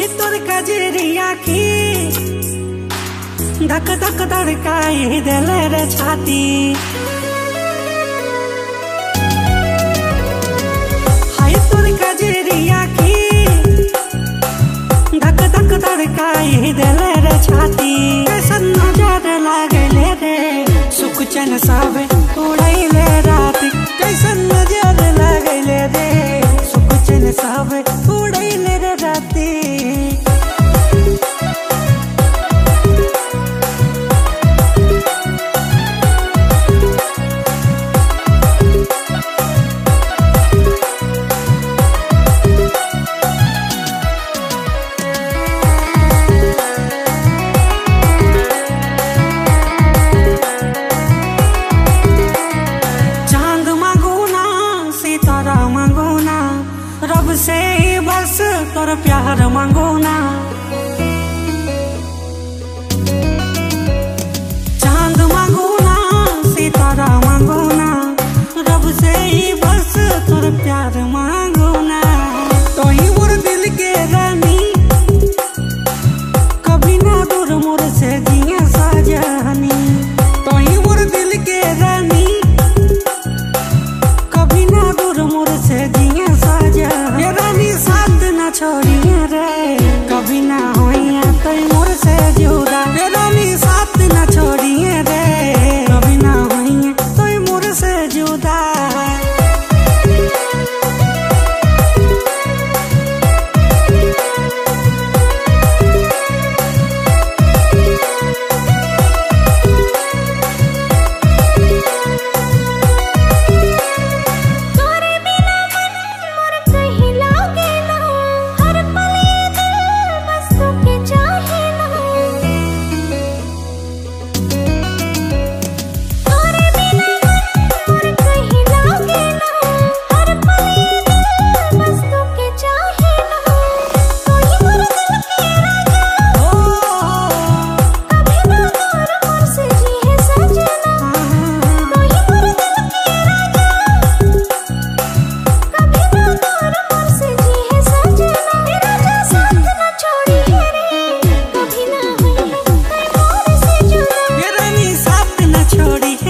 ওই তোর কাজের আঁকি ধক ধক ধড়কাই দিলে রে ছাতি হাই তোর কাজের আঁকি ধক ধক ধড়কাই দিলে রে ছাতি कैसन नज़र लागले रे सुख चन सावे से बस तोर प्यार रब से ही बस प्यार कभी ना तो कभी ना से न छोड़िए रे छोड़ी है रे